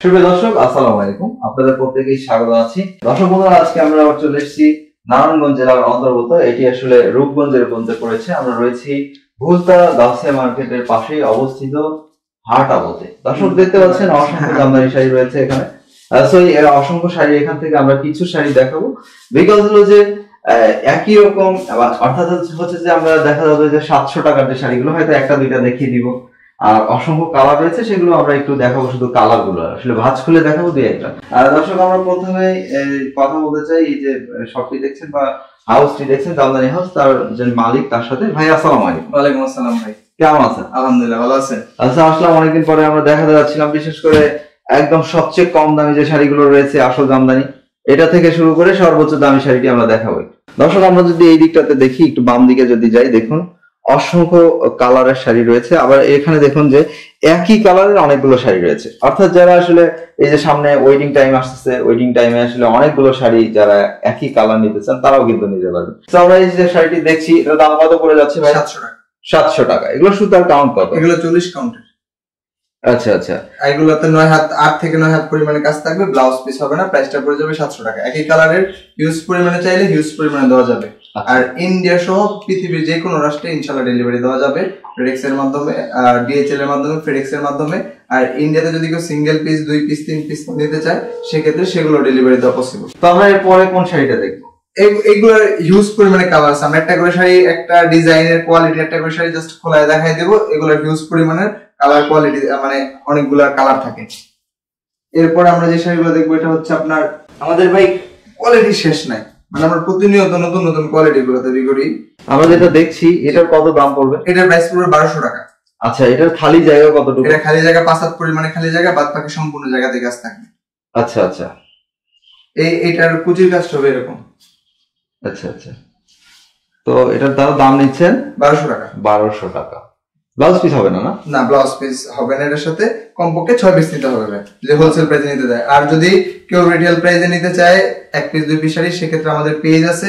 সুপ্রিয় দর্শক, আসসালামু আলাইকুম। আপনাদের প্রত্যেকেই স্বাগত আছি। দর্শক বন্ধুরা, আজকে আমরা চলে এসেছি নারায়ণগঞ্জ জেলার অন্তর্গত। এটি আসলে রূপগঞ্জের মধ্যে পড়েছে। আমরা রয়েছি ভুলতা গাউসিয়া মার্কেটের পাশেই অবস্থিত হাট আবতে দর্শক, দেখতে পাচ্ছেন অসংখ্য জামদানি শাড়ি রয়েছে এখানে। সো এই অসংখ্য শাড়ি, এখান থেকে আমরা কিছু শাড়ি দেখাবো। বিকজ হলো যে একই রকম অর্থাৎ হচ্ছে যে আমরা দেখা যাবে যে সাতশো টাকার যে শাড়িগুলো, হয়তো একটা, দুইটা দেখিয়ে দিব। আর অসংখ্য কালার রয়েছে সেগুলো আমরা একটু দেখাবো শুধু কালারগুলো আসলে ভাঁজ খুলে দেখাবো দুই একটা। আর দর্শক আমরা প্রথমে কথা বলতে চাই এই যে শপটি দেখছেন বা হাউসটি দেখছেন জামদানি হাউস তার যে মালিক তার সাথে। ভাই আসসালাম আলাইকুম। ওয়ালাইকুম আসসালাম ভাই। কেমন আছেন? আলহামদুলিল্লাহ ভালো আছেন। আচ্ছা আসলাম। অনেকদিন পরে আমরা দেখাতে যাচ্ছিলাম বিশেষ করে একদম সবচেয়ে কম দামি যে শাড়িগুলো রয়েছে আসল জামদানি এটা থেকে শুরু করে সর্বোচ্চ দামি শাড়িটি আমরা দেখাবো দর্শক আমরা যদি এই দিকটাতে দেখি একটু বাম দিকে যদি যাই দেখুন। অসংখ্য কালারের শাড়ি রয়েছে। আবার এখানে দেখুন যে একই কালারের অনেকগুলো শাড়ি রয়েছে। অর্থাৎ যারা আসলে এই যে সামনে ওয়েডিং টাইম আসতেছে ওয়েডিং টাইমে আসলে অনেকগুলো শাড়ি যারা একই কালার নিতে চান তারাও কিন্তু নিতে পারবে তো আমরা এই যে শাড়িটি দেখছি এটা দাম কত করে যাচ্ছে ভাই? সাতশো টাকা। সাতশো টাকা। এগুলো সুতার কাউন্ট কত? এগুলো চল্লিশ কাউন্টের আচ্ছা আচ্ছা। এগুলোতে নয় হাত আট থেকে নয় হাত পরিমাণে কাজ থাকবে ব্লাউজ পিস হবে না প্রাইসটা পড়ে যাবে সাতশো টাকা। একই কালারের হিউজ পরিমাণে চাইলে হিউজ পরিমাণে দেওয়া যাবে। আর ইন্ডিয়া সহ পৃথিবীর যে কোনো রাষ্ট্রে ইনশাল্লাহ ডেলিভারি দেওয়া যাবে ফেডেক্স এর মাধ্যমে আর ডিএচএল এর মাধ্যমে ফেডেক্স এর মাধ্যমে। আর ইন্ডিয়াতে যদি কেউ সিঙ্গেল পিস দুই পিস তিন পিস নিতে চায় সেক্ষেত্রে সেগুলো ডেলিভারি দেওয়া পসিবল তো আমরা এরপরে কোন শাড়িটা দেখব? এগুলোর হিউজ পরিমাণে কালার আছে। আমরা একটা করে শাড়ি একটা ডিজাইনের কোয়ালিটি একটা করে শাড়ি জাস্ট খোলায় দেখাই দেবো। এগুলোর হিউজ পরিমাণের কালার কোয়ালিটি মানে অনেকগুলা কালার থাকে। এরপর আমরা যে শাড়িগুলো দেখব এটা হচ্ছে আপনার আমাদের ভাই কোয়ালিটি শেষ নাই। মানে আমরা প্রতিনিয়ত নতুন নতুন কোয়ালিটি গুলো তৈরি করি। আমরা যেটা দেখছি এটার কত দাম পড়বে? এটার প্রাইস পড়বে বারোশো টাকা। আচ্ছা এটার খালি জায়গা কতটুকু? এটা খালি জায়গা পাঁচ হাত পরিমাণে খালি জায়গা বাদ বাকি সম্পূর্ণ জায়গাতে কাজ থাকবে আচ্ছা আচ্ছা। এই এটার কুচির কাজ হবে এরকম। আচ্ছা আচ্ছা। তো এটার তারা দাম নিচ্ছেন? বারোশো টাকা। বারোশো টাকা। ব্লাউজ পিস হবে না না? না ব্লাউজ পিস হবে না এটার সাথে। কমপক্ষে ছয় পিস নিতে হবে যে হোলসেল প্রাইসে নিতে চায়। আর যদি কেউ রিটেল প্রাইসে নিতে চায়, এক পিস দুই পিস শাড়ি, সেক্ষেত্রে আমাদের পেজ আছে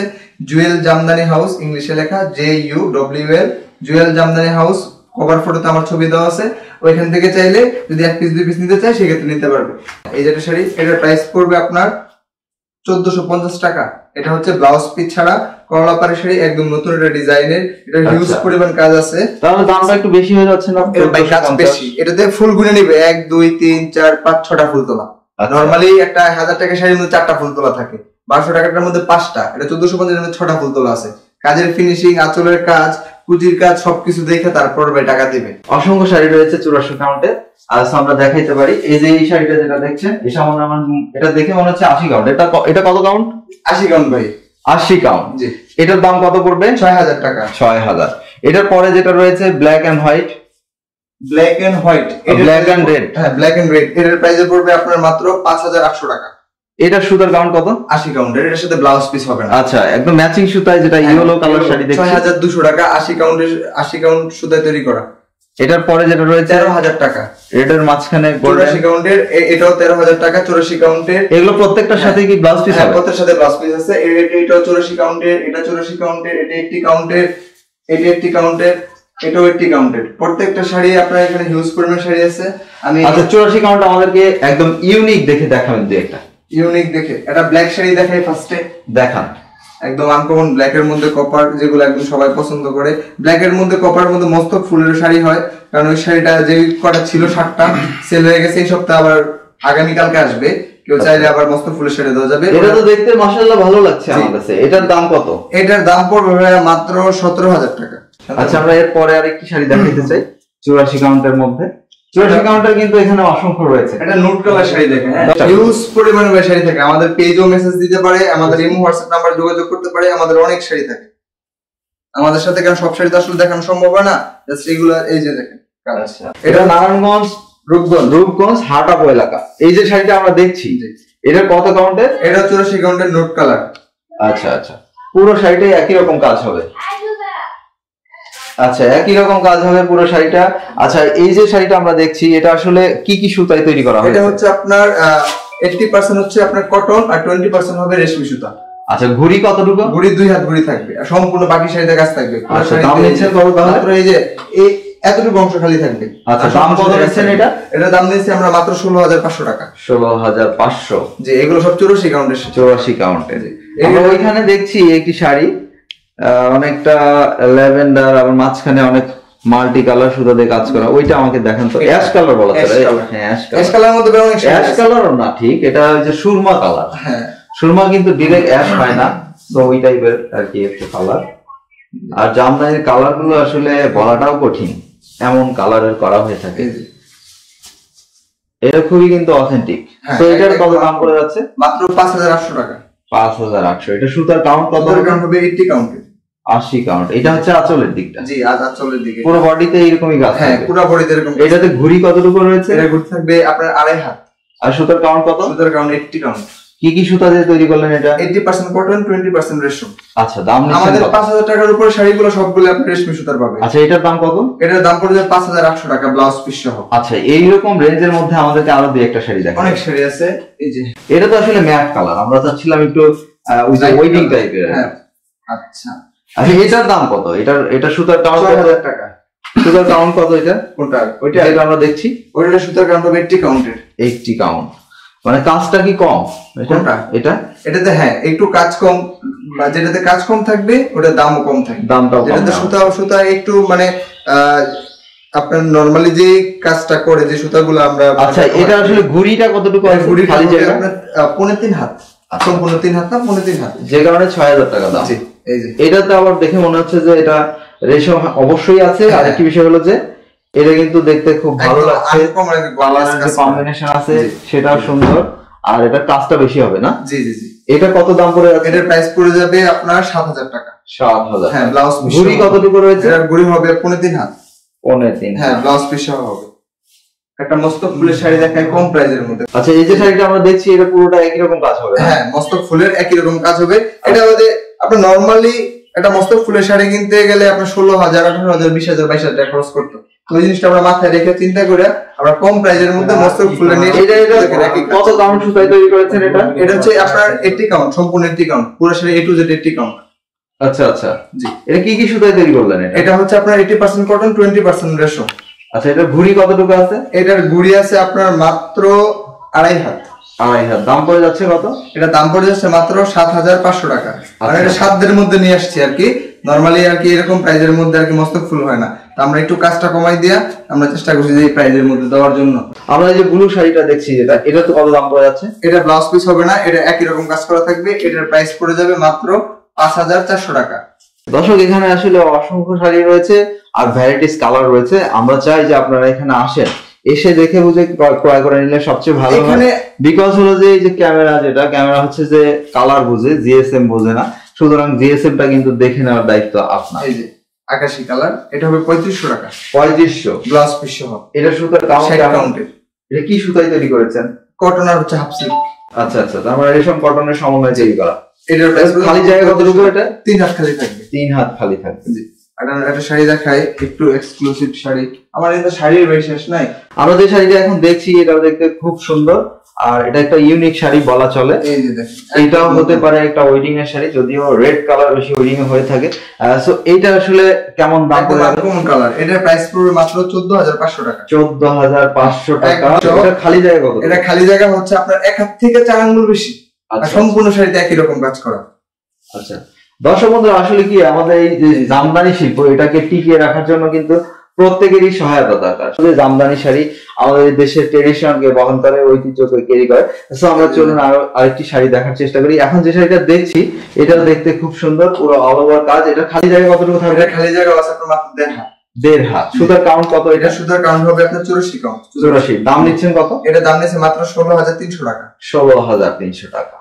জুয়েল জামদানি হাউস ইংলিশে লেখা J U W L Jewel Jamdani house cover ফটোতে আমার ছবি দেওয়া আছে। ওইখান থেকে চাইলে যদি এক পিস দুই পিস নিতে চায়, সেক্ষেত্রে নিতে পারবে। এই যেটা শাড়ি, এটার প্রাইস পড়বে আপনার চোদ্দশো পঞ্চাশ টাকা। এটা হচ্ছে ব্লাউজ পিস ছাড়া করলা পাড়ি শাড়ি একদম নতুন একটা ডিজাইনের। এটা হিউজ আচ্ছা। পরিমাণ কাজ আছে। তাহলে দামটা একটু বেশি হয়ে যাচ্ছে না? ভাই কাজ বেশি। এটাতে ফুল গুনে নিবে। এক দুই তিন চার পাঁচ ছটা ফুল তোলা। আচ্ছা। নর্মালি একটা হাজার টাকা শাড়ির মধ্যে চারটা ফুল তোলা থাকে। বারোশো টাকাটার মধ্যে পাঁচটা। এটা চোদ্দশো পঞ্চাশের মধ্যে ছটা ফুল তোলা আছে। কাজের ফিনিশিং আঁচলের কাজ কুচির কাজ সবকিছু দেখে তারপর ভাই টাকা দিবে। অসংখ্য শাড়ি রয়েছে চুরাশি কাউন্টে আর আমরা দেখাইতে পারি। এই যে এই শাড়িটা যেটা দেখছেন এই সামান্য আমার এটা দেখে মনে হচ্ছে আশি কাউন্ট এটা এটা কত কাউন্ট আশি কাউন্ট ভাই। আশি কাউন্ট জি। এটার দাম কত পড়বে? ছয় হাজার টাকা। ছয় হাজার। এটার পরে যেটা রয়েছে black and white black and white black and red হ্যাঁ ব্ল্যাক এন্ড রেড এটার প্রাইসে পড়বে আপনার মাত্র পাঁচ হাজার আটশো টাকা। এটার সুতার কাউন্ট কত? আশি কাউন্টের এটার সাথে ব্লাউজ পিস হবে না। আচ্ছা একদম ম্যাচিং সুতায় যেটা ইয়েলো কালার শাড়ি হ্যাঁ, দেখছি হাজার দুশো টাকা আশি কাউন্টের আশি কাউন্ট সুতায় তৈরি করা। এটার পরে যেটা রয়েছে তেরো হাজার টাকা। রেডের মাঝখানে গোল্ডেন চৌরাশি কাউন্টের এ- এটাও তেরো হাজার টাকা চৌরাশি কাউন্টের এগুলো প্রত্যেকটার সাথে কি ব্লাউজ পিস হ্যাঁ, হবে? প্রত্যেকটার সাথে ব্লাউজ পিস আছে। এটাও চৌরাশি কাউন্টের এটা চৌরাশি কাউন্টের এটা একটি কাউন্টের এটা একটি কাউন্টের এটাও একটি কাউন্টের প্রত্যেকটা শাড়ি আপনার এখানে হিউজ পরিমাণ শাড়ি আছে। আমি আচ্ছা চুরাশি কাউন্ট আমাদেরকে একদম ইউনিক দেখে দেখাবেন দু একটা। ইউনিক দেখে। এটা ব্ল্যাক শাড়ি দেখাই ফার্স্টে দেখা একদম আনকমন ব্ল্যাক এর মধ্যে কপার যেগুলো একদম সবাই পছন্দ করে। ব্ল্যাক এর মধ্যে কপার মধ্যে মস্ত ফুলের শাড়ি হয়। কারণ ওই শাড়িটা যে কটা ছিল ষাটটা সেল হয়ে গেছে এই সপ্তাহে আবার আগামীকালকে আসবে। কেউ চাইলে আবার মস্ত ফুলের শাড়ি দেওয়া যাবে। এটা তো দেখতে মাশাআল্লাহ ভালো লাগছে আমার কাছে। এটার দাম কত? এটার দাম পড়বে ভাইয়া মাত্র সতেরো হাজার টাকা। আচ্ছা আমরা এর পরে আরেকটি শাড়ি দেখাইতে চাই। চুরাশি কাউন্টের মধ্যে। চুরাশি কাউন্টার কিন্তু এখানে অসংখ্য রয়েছে। এটা নোট কালার শাড়ি দেখেন আচ্ছা। হিউজ পরিমাণে শাড়ি থাকে। আমাদের পেজও মেসেজ দিতে পারে আমাদের ইমো হোয়াটসঅ্যাপ নাম্বার যোগাযোগ করতে পারে আমাদের অনেক শাড়ি থাকে। আমাদের সাথে সব শাড়ি তো আসলে দেখানো সম্ভব হয় না জাস্ট এই যে দেখেন। আচ্ছা। এটা নারায়ণগঞ্জ রূপগঞ্জ। রূপগঞ্জ হাটাপো এলাকা। এই যে শাড়িটা আমরা দেখছি এটার কত কাউন্টের এটা চুরাশি কাউন্টের নোট কালার আচ্ছা আচ্ছা। পুরো শাড়িটাই একই রকম কাজ হবে। আচ্ছা একই রকম কাজ হবে পুরো শাড়িটা। আচ্ছা এই যে শাড়িটা আমরা দেখছি এটা আসলে কি কি সুতায় তৈরি করা হয় এটা হচ্ছে আপনার এইটটি পার্সেন্ট হচ্ছে আপনার কটন আর টোয়েন্টি পার্সেন্ট হবে রেশমি সুতা। আচ্ছা ঘুড়ি কতটুকু? ঘুড়ি দুই হাত ঘুড়ি থাকবে আর সম্পূর্ণ বাকি শাড়িতে কাজ থাকবে। আচ্ছা, দাম নিচ্ছেন কত? মাত্র এই যে এই এতটুকু অংশ খালি থাকবে। আচ্ছা দাম কত নিচ্ছেন এটা? এটা দাম দিয়েছি আমরা মাত্র ষোলো হাজার পাঁচশো টাকা। ষোলো হাজার পাঁচশো। যে এগুলো সব চৌরাশি কাউন্টের চৌরাশি কাউন্টে এই- আমরা ওইখানে দেখছি একটি শাড়ি। অনেকটা ল্যাভেন্ডার আবার মাঝখানে অনেক মাল্টি কালার সুতা দিয়ে কাজ করা। ওইটা আমাকে দেখান তো। অ্যাশ কালার বলা চলে হ্যাঁ অ্যাশ কালার। মধ্যে অ্যাশ। কালারও না ঠিক। এটা ওই যে সুরমা কালার। হ্যাঁ। সুরমা কিন্তু ডিরেক্ট অ্যাশ হয় না। তো ওই টাইপের আর কি একটু কালার। আর জামদানির কালারগুলো আসলে বলাটাও কঠিন। এমন কালারের করা হয়ে থাকে। এটা খুবই কিন্তু অথেন্টিক হ্যাঁ, তো এটার কত দাম পড়ে যাচ্ছে? মাত্র পাঁচ হাজার আটশো টাকা। পাঁচ হাজার আটশো। এটা সুতার কাউন্ট কত কাউন্ট হবে? এইটটি কাউন্টে আশি কাউন্ট এটা হচ্ছে আঁচলের দিকটা। জি আজ আচলের দিকে। পুরো বডিতে এইরকমই গাছ হ্যাঁ পুরো বডিতে এরকম এটাতে ঘুড়ি কতটুকু রয়েছে? এটা ঘুরতে থাকবে আপনার আড়াই হাত। আর সুতার কাউন্ট কত? সুতার কাউন্ট এইটটি কাউন্ট কি কি সুতা দিয়ে তৈরি করলেন এটা? Eighty percent cotton twenty percent রেশম আচ্ছা দাম আমাদের কত? পাঁচ হাজার টাকার উপরে শাড়িগুলো সবগুলো আপনি রেশমি সুতার পাবে আচ্ছা এটার দাম কত? এটার দাম পড়ে যাবে পাঁচ হাজার আটশো টাকা ব্লাউজ পিস সহ। আচ্ছা এইরকম রেঞ্জের মধ্যে আমাদেরকে আরও দুই একটা শাড়ি দেখা অনেক শাড়ি আছে এই যে। এটা তো আসলে ম্যাট কালার আমরা চাচ্ছিলাম একটু ওই যে ওয়েডিং টাইপের হ্যাঁ। আচ্ছা। আচ্ছা এটার দাম কত? এটার এটা সুতার কাউন্ট কত? টাকা। সুতার কাউন্ট কত এটা? কোনটা ওইটা। এটা আমরা দেখছি। ওইটা সুতার কাউন্ট হবে এইটটি কাউন্টের এইটটি কাউন্ট মানে কাজটা কি কম? এটা? এটা? এটাতে হ্যাঁ একটু কাজ কম বা যেটাতে কাজ কম থাকবে ওটার দামও কম থাকবে। দামটাও যেটাতে সুতা সুতা একটু মানে আহ, আপনার নর্মালি যে কাজটা করে যে সুতাগুলো আমরা আচ্ছা এটা আসলে ঘুড়িটা কতটুকু আছে? ঘুড়ি খালি জায়গা আপনার পৌনে তিন হাত। সম্পূর্ণ তিন হাত না পৌনে তিন হাত। যে কারণে ছয় হাজার টাকা দাম। এই যে এটাতে আবার দেখে মনে হচ্ছে যে এটা রেশম অবশ্যই আছে। হ্যাঁ। আরেকটি বিষয় হলো যে এটা কিন্তু দেখতে খুব ভালো লাগছে। একটা। কম্বিনেশন আছে। সেটাও সুন্দর। আর এটার কাজটা বেশি হবে না? জি জি জি। এটা কত দাম পড়ে যাচ্ছে? এটার প্রাইস পড়ে যাবে আপনার সাত হাজার টাকা। সাত হাজার হ্যাঁ ব্লাউজ ঘুড়ি কতটুকু রয়েছে? এটার ঘুড়ি হবে পৌনে তিন হাত। পনেরো তিন হ্যাঁ ব্লাউজ পিস হবে। একটা মস্ত ফুলের শাড়ি দেখায় কম প্রাইজের মধ্যে। আচ্ছা এই যে শাড়িটা আমরা দেখছি এটা পুরোটা একই রকম কাজ হবে হ্যাঁ মস্তক ফুলের একই রকম কাজ হবে। এটা আমাদের আপনার নর্মালি একটা মস্তক ফুলের শাড়ি কিনতে গেলে আপনার ষোলো হাজার আঠারো হাজার বিশ হাজার বাইশ হাজার খরচ করতো। তো ওই জিনিসটা আমরা মাথায় রেখে চিন্তা করে আমরা কম প্রাইজের মধ্যে মস্তক ফুলের নিয়ে এটা এটা কত কাউন্ট সুতায় তৈরি করেছেন এটা? এটা হচ্ছে আপনার এইটটি কাউন্ট সম্পূর্ণ এইটটি কাউন্ট পুরো sari A to Z eighty count আচ্ছা আচ্ছা। জি। এটা কি কি সুতায় তৈরি করলেন এটা? এটা হচ্ছে আপনার eighty percent cotton twenty percent রেশম। আচ্ছা এটা ঘুড়ি কতটুকু আছে? এটার গুড়ি আছে আপনার মাত্র আড়াই হাত। আড়াই হাত দাম পড়ে যাচ্ছে কত? এটা দাম পড়ে যাচ্ছে মাত্র সাত হাজার পাঁচশো টাকা। মানে এটা সাতদের মধ্যে নিয়ে আসছি আর কি। নর্মালি আর কি এরকম প্রাইজের মধ্যে আর কি মস্তক ফুল হয় না। তো আমরা একটু কাজটা কমাই দিয়া আমরা চেষ্টা করছি যে এই প্রাইজের মধ্যে দেওয়ার জন্য। আমরা এই যে ব্লু শাড়িটা দেখছি যেটা এটা তো কত দাম পড়ে যাচ্ছে? এটা ব্লাউজ পিস হবে না এটা একই রকম কাজ করা থাকবে। এটার প্রাইস পড়ে যাবে মাত্র পাঁচ হাজার চারশো টাকা। দর্শক এখানে আসলে অসংখ্য শাড়ি রয়েছে আর ভ্যারাইটিস কালার রয়েছে। আমরা চাই যে আপনারা এখানে আসেন। এসে দেখে বুঝে ক্রয়- করে নিলে সবচেয়ে ভালো এখানে বিকজ হলো যে এই যে ক্যামেরা যেটা ক্যামেরা হচ্ছে যে কালার বুঝে জিএসএম বোঝে না। সুতরাং জিএসএম টা কিন্তু দেখে নেওয়ার দায়িত্ব আপনার। এই যে আকাশি কালার এটা হবে পঁয়ত্রিশশো টাকা। পঁয়ত্রিশশো। ব্লাউজ পিস সহ। এটা সুতার কাউন্টের এটা কি সুতায় তৈরি করেছেন? কটন আর হচ্ছে হাফ সিল্ক আচ্ছা আচ্ছা তার মানে রেশম কটনের সমন্বয় তৈরি করা। এটার খালি জায়গা কতটুকু এটা? তিন হাত খালি থাকবে। তিন হাত খালি থাকবে। একটা শাড়ি দেখাই একটু এক্সক্লুসিভ শাড়ি। আমার কিন্তু শাড়ির বেশ শেষ নাই। আমরা যে শাড়িটা এখন দেখছি এটাও দেখতে খুব সুন্দর। আর এটা একটা ইউনিক শাড়ি বলা চলে। এই যে এটাও হতে পারে একটা ওয়েডিং এর শাড়ি যদিও রেড কালার বেশি ওয়েডিং এ হয়ে থাকে। সো এইটা আসলে কেমন দাম কালার এটার প্রাইস পড়বে মাত্র চোদ্দ হাজার পাঁচশো টাকা। চোদ্দ হাজার পাঁচশো টাকা। একদম। এটা খালি জায়গা কত? এটা খালি জায়গা হচ্ছে আপনার এক হাত থেকে চার আঙ্গুল বেশি। আর আচ্ছা। সম্পূর্ণ শাড়িতে একই রকম কাজ করা। আচ্ছা। দর্শক বন্ধু আসলে কি আমাদের এই জামদানি শিল্প, এটাকে টিকিয়ে রাখার জন্য কিন্তু প্রত্যেকেরই সহায়তা দরকার। শুধু জামদানি শাড়ি আমাদের দেশের ট্রেডিশনকে বহন করে, ঐতিহ্যকে ক্যারি করে। আমরা চলুন আরও আরেকটি শাড়ি দেখার চেষ্টা করি। এখন যে শাড়িটা দেখছি এটা দেখতে খুব সুন্দর, পুরো অল ওভার কাজ। এটা খালি জায়গা কতটুকু থাকবে? খালি জায়গা আছে আপনার মাত্র দেন দেড় হাত। সুতার কাউন্ট কত এটা? এটা কাউন্ট হবে আপনার চুরাশি কাউন্ট চৌরাশি। দাম নিচ্ছেন কত? এটা দাম নিয়েছে মাত্র ষোলো হাজার তিনশো টাকা। ষোলো হাজার তিনশো টাকা।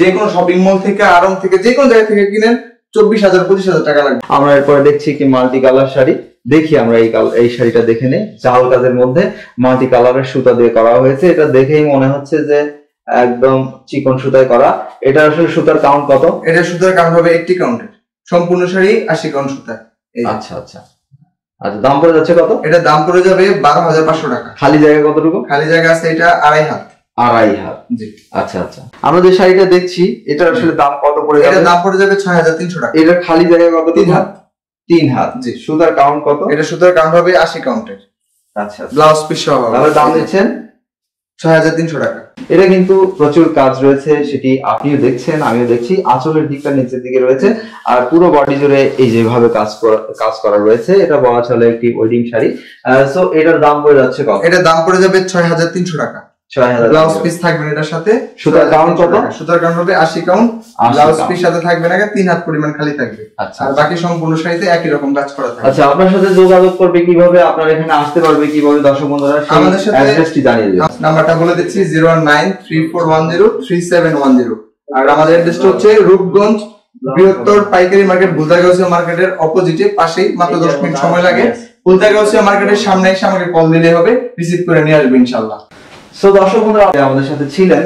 যে কোনো শপিং মল থেকে আরম থেকে যে কোনো জায়গা থেকে কিনেন চব্বিশ হাজার পঁচিশ হাজার টাকা লাগবে। আমরা এরপরে দেখছি কি মাল্টি কালার শাড়ি। দেখি আমরা এই এই শাড়িটা দেখে নেই। জাল কাজের মধ্যে মাল্টি কালারের সুতা দিয়ে করা হয়েছে। এটা দেখেই মনে হচ্ছে যে একদম চিকন সুতায় করা। এটা আসলে সুতার কাউন্ট কত? এটা সুতার কাউন্ট হবে এইটটি কাউন্টের সম্পূর্ণ শাড়ি আশি কাউন্ট সুতায় আচ্ছা আচ্ছা। আচ্ছা দাম পড়ে যাচ্ছে কত? এটা দাম পড়ে যাবে বারো হাজার পাঁচশো টাকা। খালি জায়গা কতটুকু? খালি জায়গা আছে এটা আড়াই হাত। আড়াই হাত। জি। আচ্ছা আচ্ছা। আমরা যে শাড়িটা দেখছি এটা আসলে দাম কত পড়ে যাবে? দাম পড়ে যাবে ছয় হাজার তিনশো টাকা। এটা খালি জায়গা কত? তিন হাত। তিন হাত। জি। সুতার কাউন্ট কত? এটা সুতরাং কাউন্ট হবে আশি কাউন্টের আচ্ছা ব্লাউজ পিস সহ তাহলে দাম দিচ্ছেন? ছয় হাজার তিনশো টাকা। এটা কিন্তু প্রচুর কাজ রয়েছে, সেটি আপনিও দেখছেন, আমিও দেখছি, আঁচলের দিকটা নিচের দিকে রয়েছে, আর পুরো বডি জুড়ে এই যেভাবে কাজ কাজ করা রয়েছে, এটা বলা চলে একটি ওয়েডিং শাড়ি। সো এটার দাম পড়ে যাচ্ছে কত? এটার দাম পড়ে যাবে ছয় হাজার তিনশো টাকা। ব্লাউজ পিস থাকবে না এটার সাথে। সুতার count কত? সুতার কাউন্ট হবে আশি কাউন্ট 80 ব্লাউজ count। পিস সাথে থাকবে না তিন হাত পরিমাণ খালি থাকবে। আচ্ছা। আর বাকি সম্পূর্ণ শাড়িতে একই রকম কাজ করা থাকবে। আচ্ছা আপনার সাথে যোগাযোগ করবে কীভাবে? আপনার এখানে আসতে পারবে কীভাবে? দর্শক বন্ধুরা আমাদের সাথে- অ্যাড্রেসটি জানিয়ে নাম্বারটা বলে দিচ্ছি আর অ্যাড্রেসটা হচ্ছে রূপগঞ্জ বৃহত্তর পাইকারি মার্কেট বুলদাগাউসিয়া মার্কেটের অপোজিটে পাশেই মাত্র দশ মিনিট সময় লাগে। বুলদাগাউসিয়া মার্কেটের সামনে এসে আমাকে কল দিলে হবে রিসিভ করে নিয়ে আসবে ইনশাল্লাহ। সো দর্শক বন্ধুরা আমাদের সাথে ছিলেন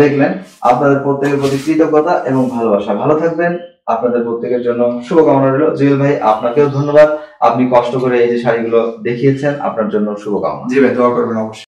দেখলেন আপনাদের প্রত্যেকের প্রতি কৃতজ্ঞতা এবং ভালোবাসা। ভালো থাকবেন, আপনাদের প্রত্যেকের জন্য শুভকামনা রইল। জুয়েল ভাই, আপনাকেও ধন্যবাদ। আপনি কষ্ট করে এই যে শাড়িগুলো দেখিয়েছেন, আপনার জন্য শুভকামনা। জি ভাই, দোয়া করবেন অবশ্যই।